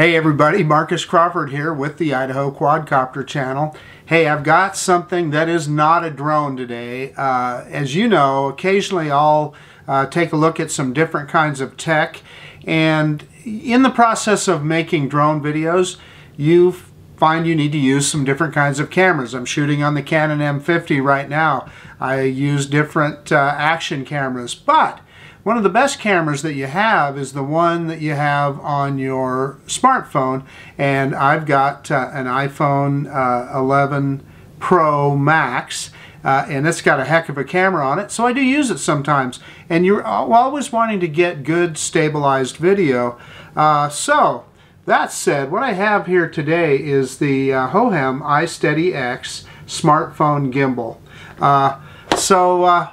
Hey everybody, Marcus Crawford here with the Idaho Quadcopter channel. Hey, I've got something that is not a drone today. Uh, as you know, occasionally I'll uh, take a look at some different kinds of tech and in the process of making drone videos, you find you need to use some different kinds of cameras. I'm shooting on the Canon M50 right now. I use different uh, action cameras, but one of the best cameras that you have is the one that you have on your smartphone and I've got uh, an iPhone uh, 11 Pro Max uh, and it's got a heck of a camera on it so I do use it sometimes. And you're always wanting to get good stabilized video. Uh, so that said what I have here today is the uh, Hohem iSteady X smartphone gimbal. Uh, so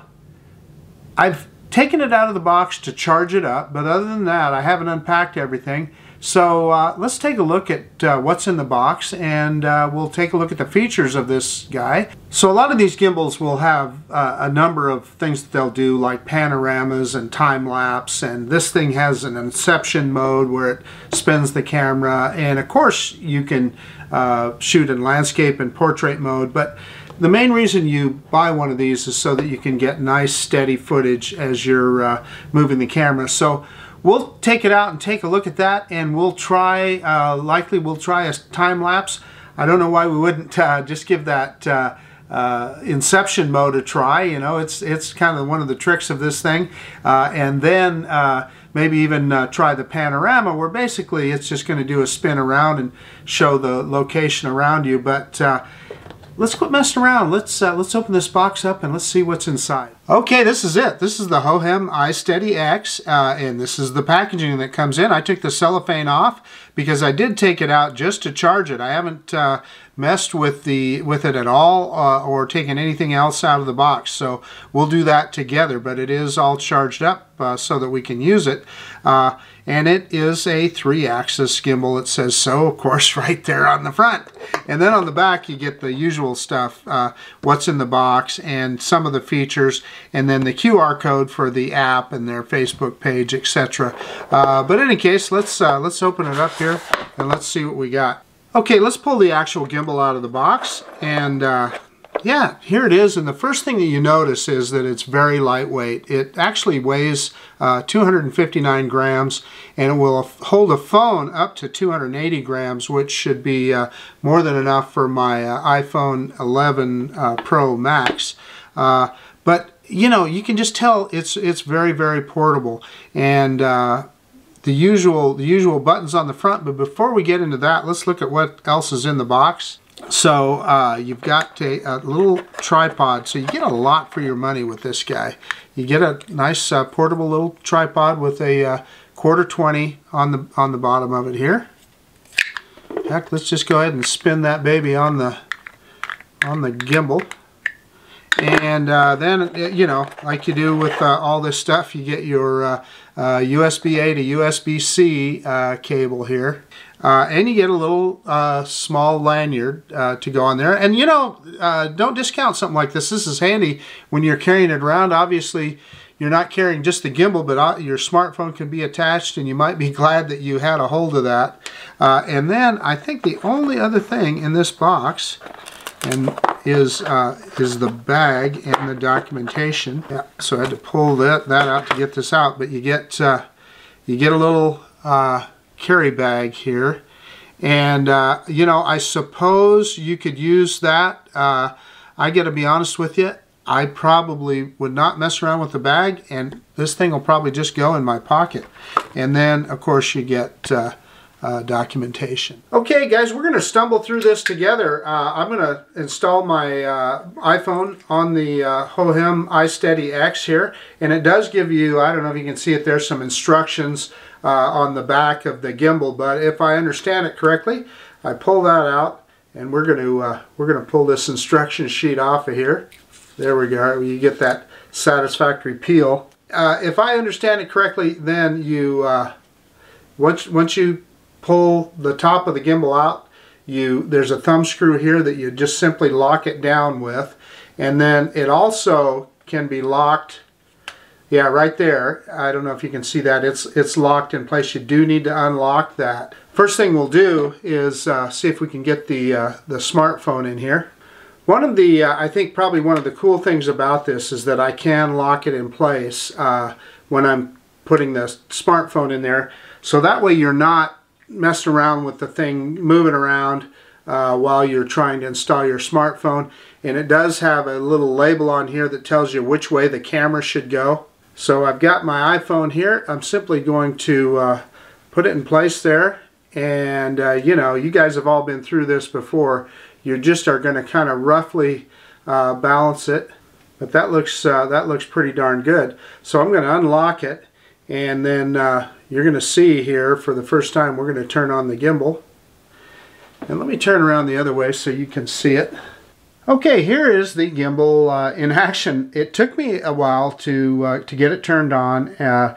I've taken it out of the box to charge it up, but other than that, I haven't unpacked everything. So uh, let's take a look at uh, what's in the box and uh, we'll take a look at the features of this guy. So a lot of these gimbals will have uh, a number of things that they'll do like panoramas and time-lapse and this thing has an inception mode where it spins the camera and of course you can uh, shoot in landscape and portrait mode but the main reason you buy one of these is so that you can get nice steady footage as you're uh, moving the camera. So we'll take it out and take a look at that and we'll try, uh, likely we'll try a time lapse. I don't know why we wouldn't uh, just give that uh, uh, inception mode a try. You know, it's it's kind of one of the tricks of this thing. Uh, and then maybe even try the panorama where basically it's just going to do a spin around and show the location around you. But let's quit messing around. Let's uh, let's open this box up and let's see what's inside. Okay, this is it. This is the Hohem iSteady X, uh, and this is the packaging that comes in. I took the cellophane off because I did take it out just to charge it. I haven't uh, messed with the with it at all uh, or taken anything else out of the box. So we'll do that together, but it is all charged up uh, so that we can use it. Uh, and it is a three-axis gimbal. It says so, of course, right there on the front. And then on the back, you get the usual stuff, uh, what's in the box and some of the features, and then the QR code for the app and their Facebook page, etc. Uh, but in any case, let's let's open it up here and let's see what we got. Okay, let's pull the actual gimbal out of the box and uh, yeah, here it is. And the first thing that you notice is that it's very lightweight. It actually weighs uh, 259 grams and it will hold a phone up to 280 grams, which should be uh, more than enough for my uh, iPhone 11 uh, Pro Max. Uh, but you know, you can just tell it's it's very very portable and uh, the usual the usual buttons on the front but before we get into that let's look at what else is in the box. So uh, you've got a, a, little tripod so you get a lot for your money with this guy. You get a nice uh, portable little tripod with a uh, quarter 20 on the on the bottom of it here. Heck let's just go ahead and spin that baby on the on the gimbal and uh, then, uh, you know, like you do with uh, all this stuff, you get your uh, USB-A uh, to USB-C uh, cable here. and you get a little small lanyard to go on there. And, you know, don't discount something like this. This is handy when you're carrying it around. Obviously, you're not carrying just the gimbal, but your smartphone can be attached, and you might be glad that you had a hold of that. and then I think the only other thing in this box and is uh, is the bag and the documentation. Yeah, so I had to pull that that out to get this out. But you get uh, you get a little uh, carry bag here, and uh, you know I suppose you could use that. Uh, I got to be honest with you. I probably would not mess around with the bag, and this thing will probably just go in my pocket. And then, of course, you get uh, uh, documentation. Okay guys, we're going to stumble through this together. Uh, I'm going to install my uh, iPhone on the uh, Hohem iSteady X here and it does give you, I don't know if you can see it, there's some instructions uh, on the back of the gimbal but if I understand it correctly, I pull that out and we're going to uh, we're going to pull this instruction sheet off of here. There we go. You get that satisfactory peel. if I understand it correctly, then you once once you pull the top of the gimbal out, you there's a thumb screw here that you just simply lock it down with. And then it also can be locked Yeah, right there. I don't know if you can see that. It's it's locked in place. You do need to unlock that. First thing we'll do is uh, see if we can get the uh, the smartphone in here. One of the, uh, I think probably one of the cool things about this is that I can lock it in place uh, when I'm putting the smartphone in there. So that way you're not messing around with the thing, moving around uh, while you're trying to install your smartphone. And it does have a little label on here that tells you which way the camera should go. So I've got my iPhone here. I'm simply going to uh, put it in place there. And, uh, you know, you guys have all been through this before you just are going to kind of roughly uh, balance it but that looks uh, that looks pretty darn good so I'm going to unlock it and then uh, you're going to see here for the first time we're going to turn on the gimbal. And let me turn around the other way so you can see it. Okay here is the gimbal uh, in action. It took me a while to uh, to get it turned on. Uh,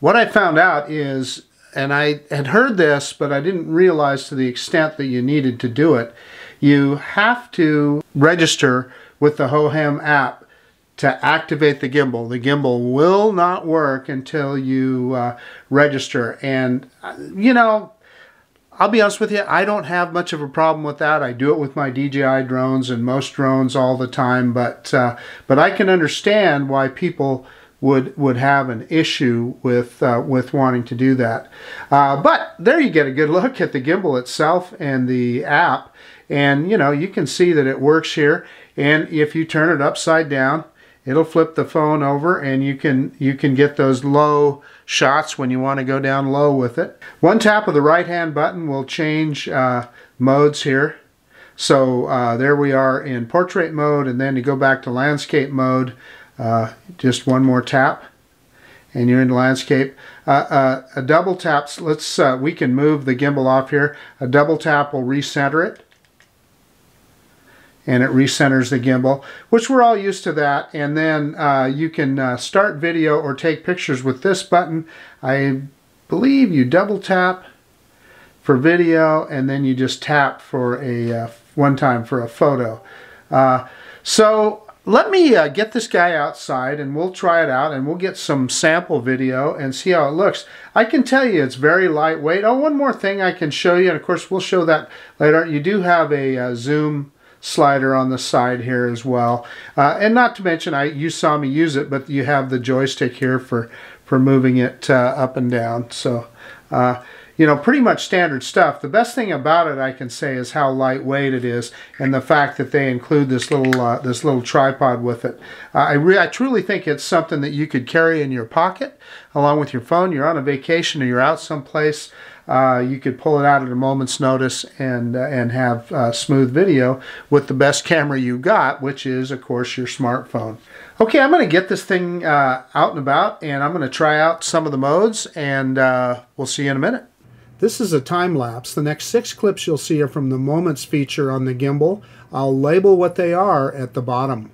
what I found out is and I had heard this but I didn't realize to the extent that you needed to do it you have to register with the Hohem app to activate the gimbal. The gimbal will not work until you uh, register. And, uh, you know, I'll be honest with you, I don't have much of a problem with that. I do it with my DJI drones and most drones all the time, but uh, but I can understand why people would would have an issue with uh, with wanting to do that. Uh, but there you get a good look at the gimbal itself and the app, and you know, you can see that it works here. And if you turn it upside down, it'll flip the phone over and you can you can get those low shots when you want to go down low with it. One tap of the right hand button will change uh, modes here. So uh, there we are in portrait mode and then to go back to landscape mode, uh, just one more tap and you're in landscape. Uh, uh, a double tap, let's, uh, we can move the gimbal off here. A double tap will recenter it and it recenters the gimbal, which we're all used to that. And then uh, you can uh, start video or take pictures with this button. I believe you double tap for video and then you just tap for a uh, one time for a photo. Uh, so let me uh, get this guy outside and we'll try it out and we'll get some sample video and see how it looks. I can tell you it's very lightweight. Oh, one more thing I can show you, and of course we'll show that later. You do have a uh, zoom slider on the side here as well. Uh, and not to mention, I you saw me use it, but you have the joystick here for, for moving it uh, up and down. So, uh, you know, pretty much standard stuff. The best thing about it, I can say, is how lightweight it is, and the fact that they include this little uh, this little tripod with it. Uh, I, I truly think it's something that you could carry in your pocket along with your phone. You're on a vacation or you're out someplace uh, you could pull it out at a moment's notice and uh, and have uh, smooth video with the best camera you got, which is of course your smartphone. Okay, I'm going to get this thing uh, out and about, and I'm going to try out some of the modes, and uh, we'll see you in a minute. This is a time lapse. The next six clips you'll see are from the Moments feature on the gimbal. I'll label what they are at the bottom.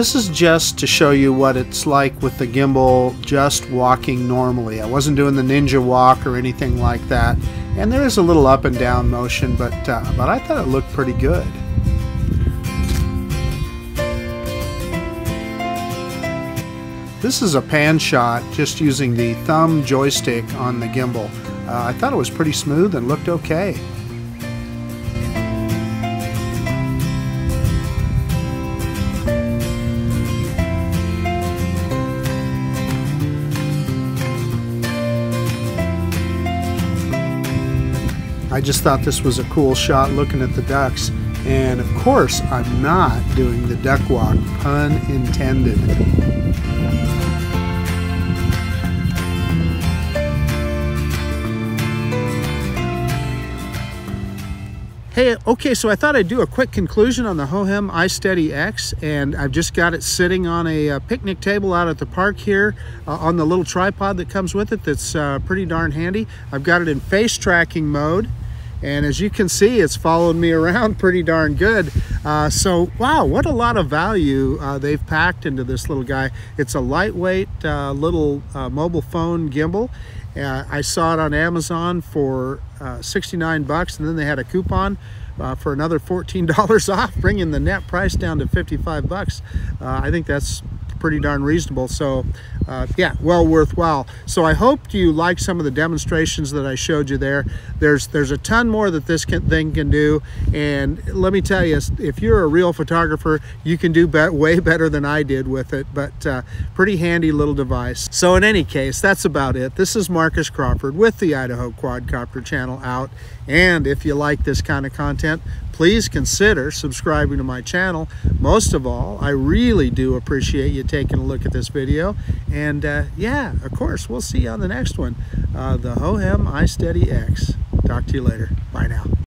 This is just to show you what it's like with the gimbal just walking normally. I wasn't doing the ninja walk or anything like that. And there is a little up and down motion, but, uh, but I thought it looked pretty good. This is a pan shot just using the thumb joystick on the gimbal. Uh, I thought it was pretty smooth and looked okay. I just thought this was a cool shot looking at the ducks. And of course, I'm not doing the duck walk, pun intended. Hey, okay, so I thought I'd do a quick conclusion on the Hohem iSteady X, and I've just got it sitting on a, a uh, picnic table out at the park here uh, on the little tripod that comes with it that's uh, pretty darn handy. I've got it in face tracking mode, and as you can see, it's followed me around pretty darn good. Uh, so, wow, what a lot of value uh, they've packed into this little guy. It's a lightweight uh, little mobile phone gimbal. I saw it on Amazon for uh, 69 bucks and then they had a coupon uh, for another $14 off bringing the net price down to 55 bucks uh, I think that's pretty darn reasonable. So uh, yeah, well worthwhile. So I hope you like some of the demonstrations that I showed you there. There's there's a ton more that this can, thing can do. And let me tell you, if you're a real photographer, you can do be way better than I did with it, but uh, pretty handy little device. So in any case, that's about it. This is Marcus Crawford with the Idaho Quadcopter channel out. And if you like this kind of content, please consider subscribing to my channel. Most of all, I really do appreciate you taking a look at this video. And uh, yeah, of course, we'll see you on the next one. Uh, the Hohem iSteady X. Talk to you later. Bye now.